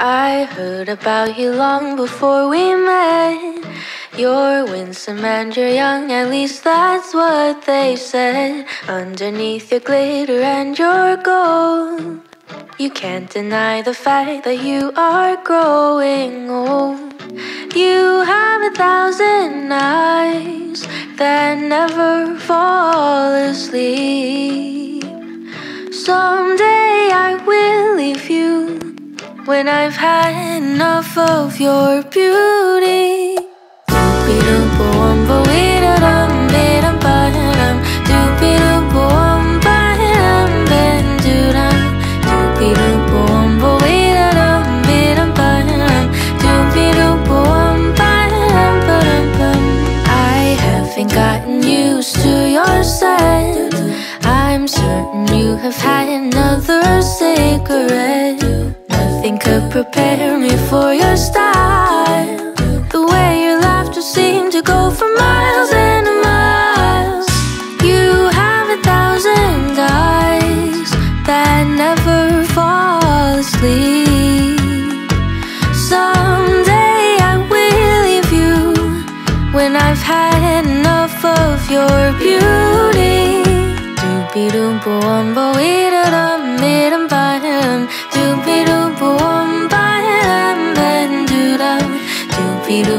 I heard about you long before we met. You're winsome and you're young, at least that's what they said. Underneath your glitter and your gold, you can't deny the fact that you are growing old. You have a thousand eyes that never fall asleep. Someday I will leave you when I've had enough of your beauty.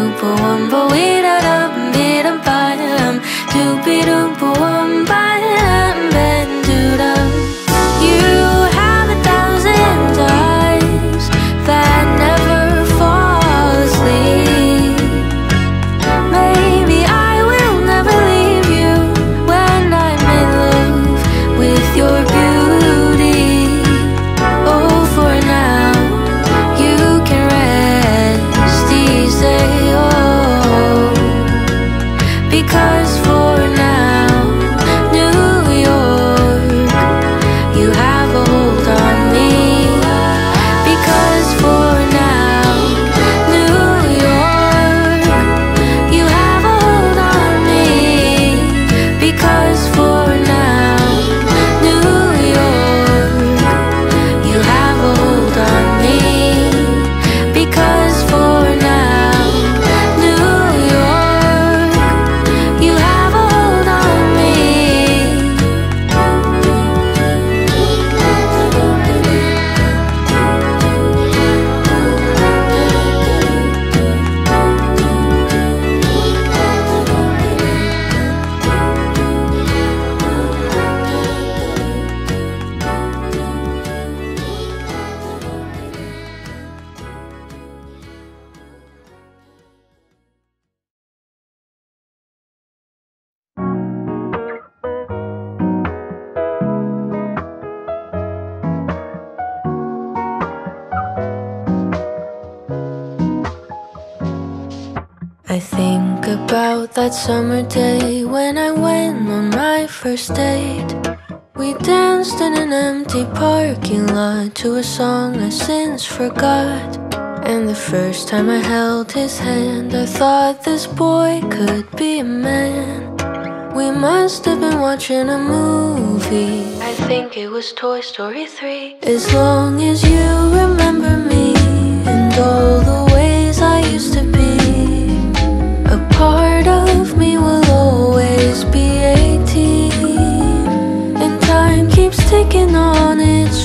Oompa Woompa, we I think about that summer day when I went on my first date. We danced in an empty parking lot to a song I since forgot. And the first time I held his hand, I thought this boy could be a man. We must have been watching a movie. I think it was Toy Story 3. As long as you remember me and all the ways I used to be. taking on its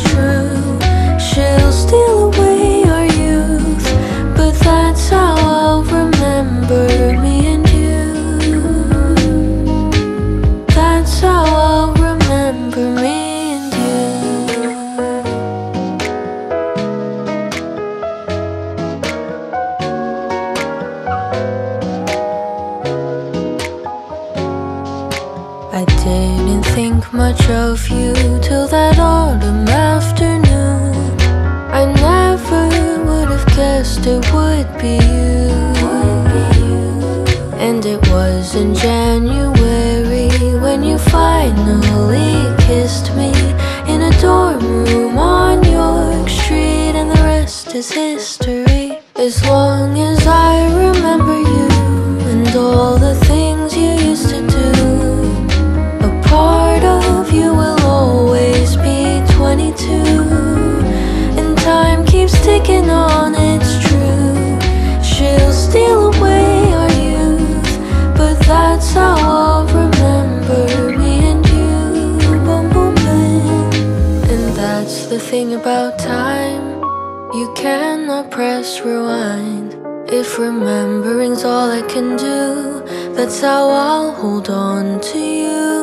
about time. You cannot press rewind. If remembering's all I can do That's how I'll hold on to you.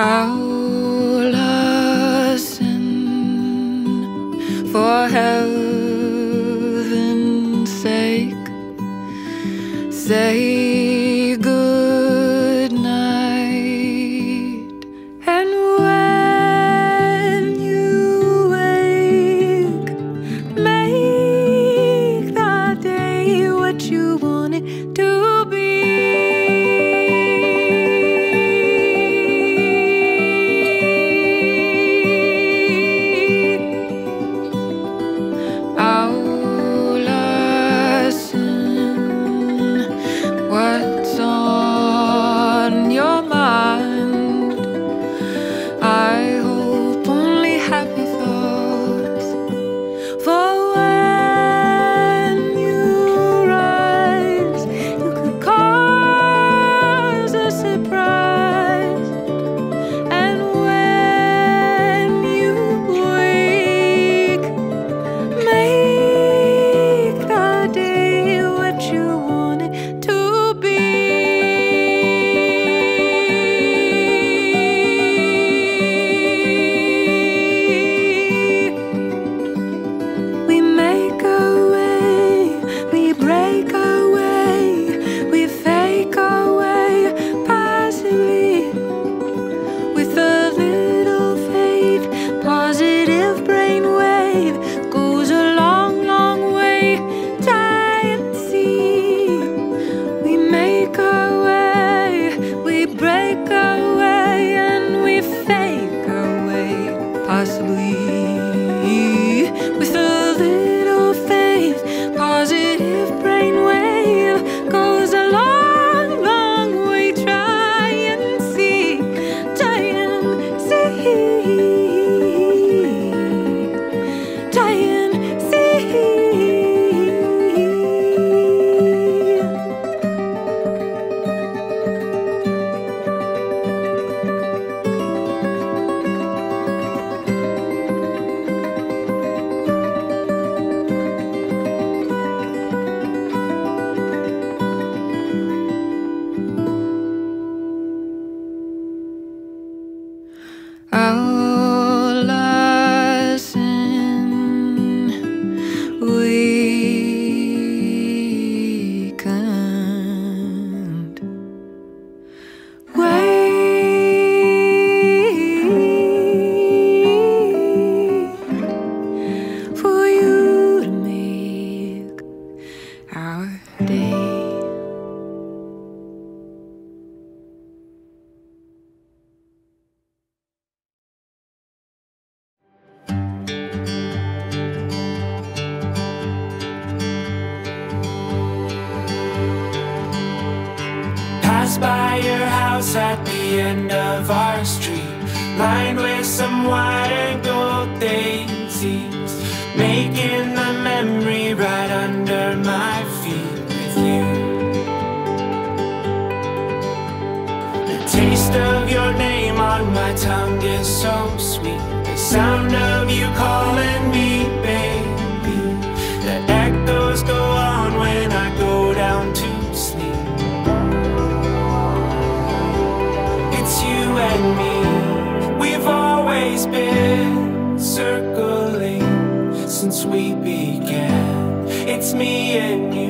I by your house at the end of our street, lined with some white and gold daisies, making the memory right under my feet with you. The taste of your name on my tongue is so sweet, the sound of you calling me. me and you.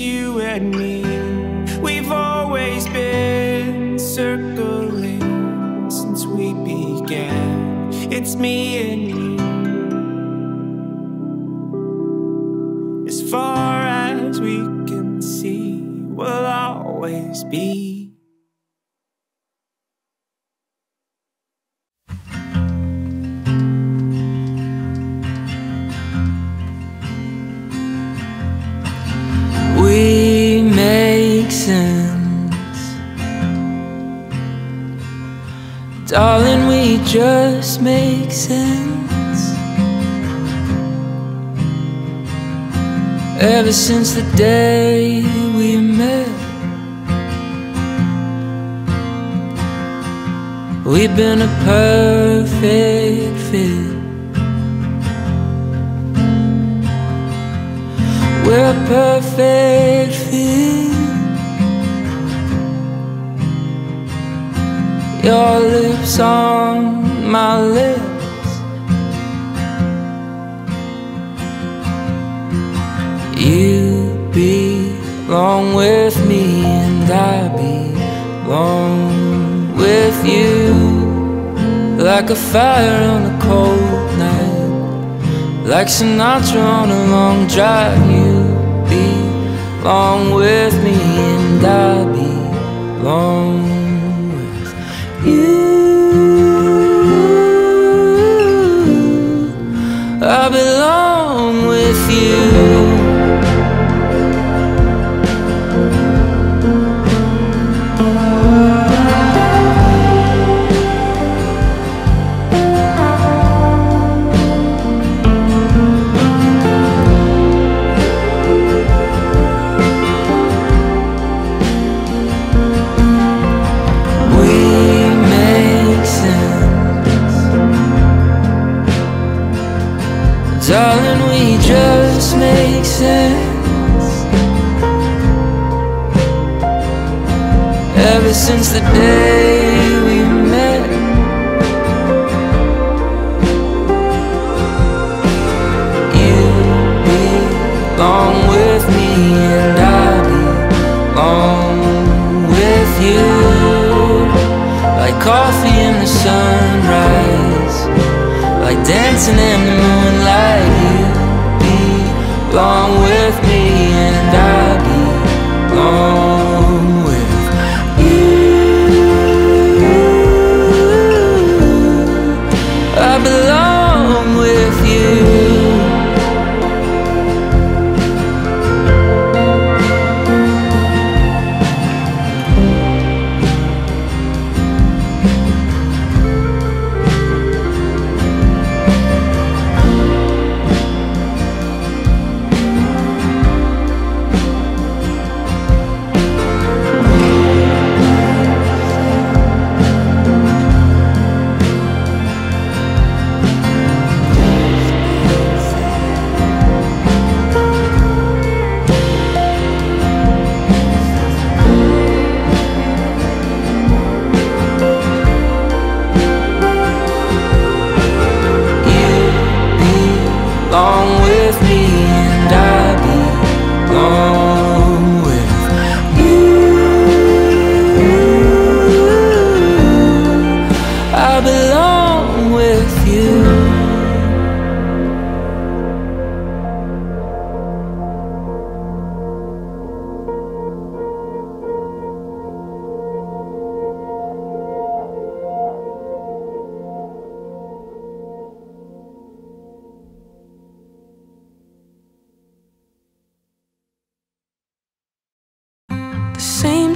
you and me. We've always been circling since we began. It's me and you. As far as we can see, we'll always be. since the day we met. We've been a perfect fit. We're a perfect fit. Your lips on my lips. with me and I belong with you. Like a fire on a cold night Like Sinatra on a long drive You belong with me and I belong. Dancing in the moonlight. You belong with me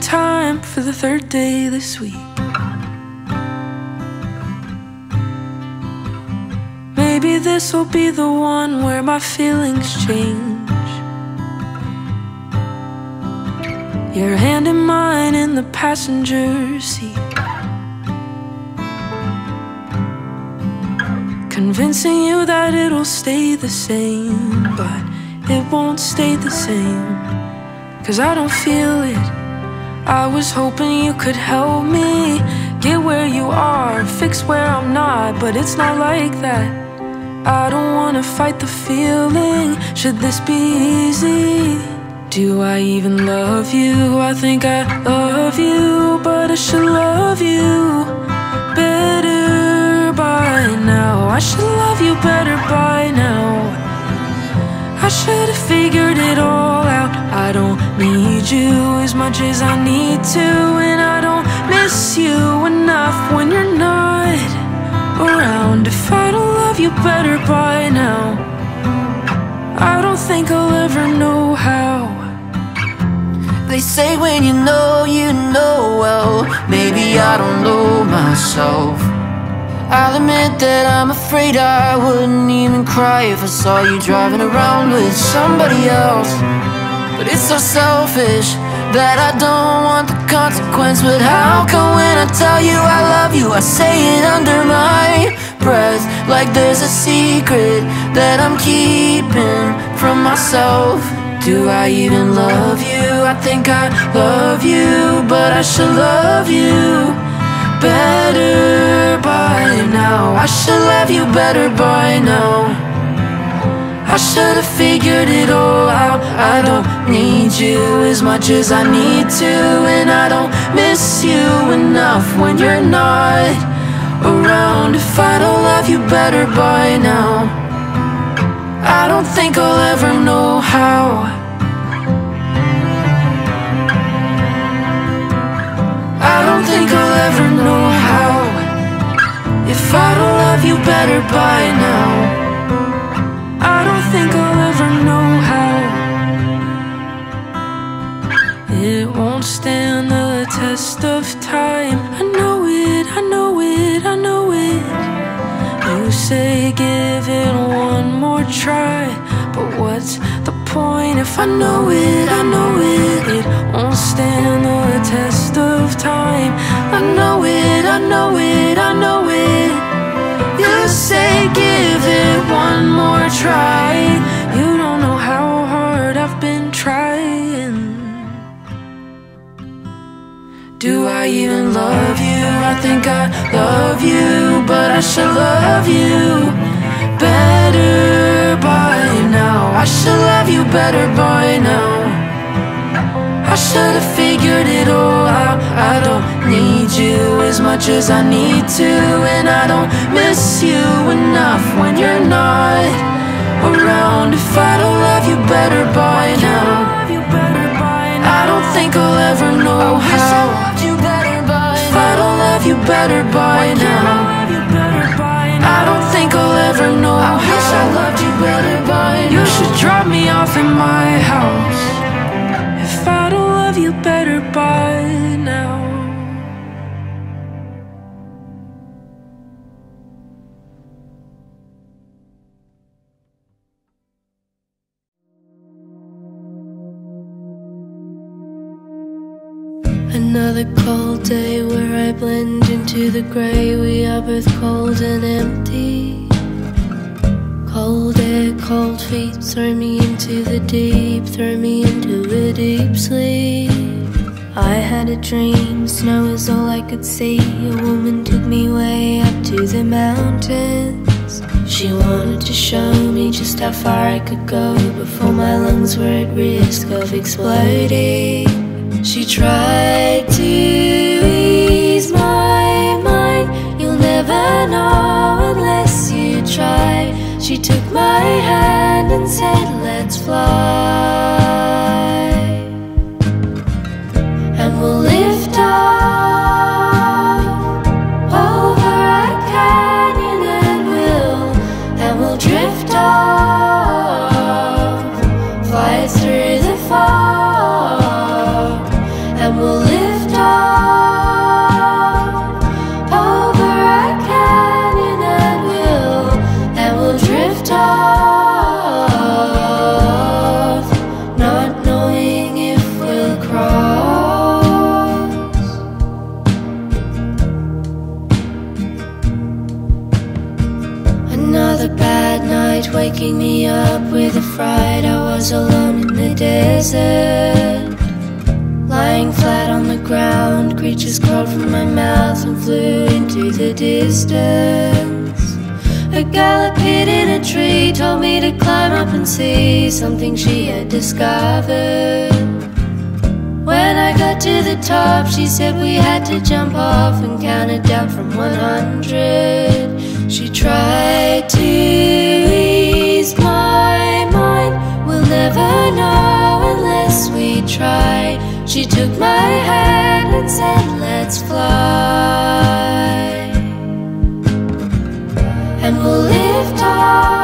time for the third day this week. Maybe this will be the one where my feelings change. Your hand in mine in the passenger seat. Convincing you that it'll stay the same, but it won't stay the same. Cause I don't feel it. I was hoping you could help me get where you are, fix where I'm not, but it's not like that. I don't wanna fight the feeling. Should this be easy? Do I even love you? I think I love you, but I should love you better by now. I should love you better by now. I should have figured it all out. I don't need you as much as I need to, and I don't miss you enough when you're not around. If I don't love you better by now, I don't think I'll ever know how. They say when you know, you know well. Maybe I don't know myself. I'll admit that I'm afraid I wouldn't even cry if I saw you driving around with somebody else. But it's so selfish that I don't want the consequence. But how come when I tell you I love you, I say it under my breath? Like there's a secret that I'm keeping from myself. Do I even love you? I think I love you, but I should love you better by now. I should love you better by now. I should have figured it all out. I don't need you as much as I need to, and I don't miss you enough when you're not around. If I don't love you better by now, I don't think I'll ever know how. You better by now, I don't think I'll ever know how. It won't stand the test of time. I know it, I know it, I know it. You say give it one more try, but what's the point if I know it, I know it? It won't stand the test of time. I know it, I know it, I know it. Try. You don't know how hard I've been trying. Do I even love you? I think I love you, but I should love you better by now. I should love you better by now. I should have figured it all out. I don't need you as much as I need to, and I don't miss you enough when you're not around. If I don't love you better by now, I don't think I'll ever know how. If I don't love you better by now. I don't think I'll ever know I how. wish I loved you better by now. You should drop me off in my house. If I don't love you better by Another cold day where I blend into the gray. We are both cold and empty. Cold air, cold feet, throw me into the deep, throw me into a deep sleep. I had a dream, snow is all I could see. A woman took me way up to the mountains. She wanted to show me just how far I could go before my lungs were at risk of exploding. She tried to ease my mind. You'll never know unless you try. She took my hand and said, Let's fly. Flat on the ground, creatures crawled from my mouth and flew into the distance. A gal appeared in a tree, told me to climb up and see something she had discovered. When I got to the top, she said we had to jump off and counted down from 100. She tried to ease my mind. We'll never know try. She took my hand and said, Let's fly. And we'll lift off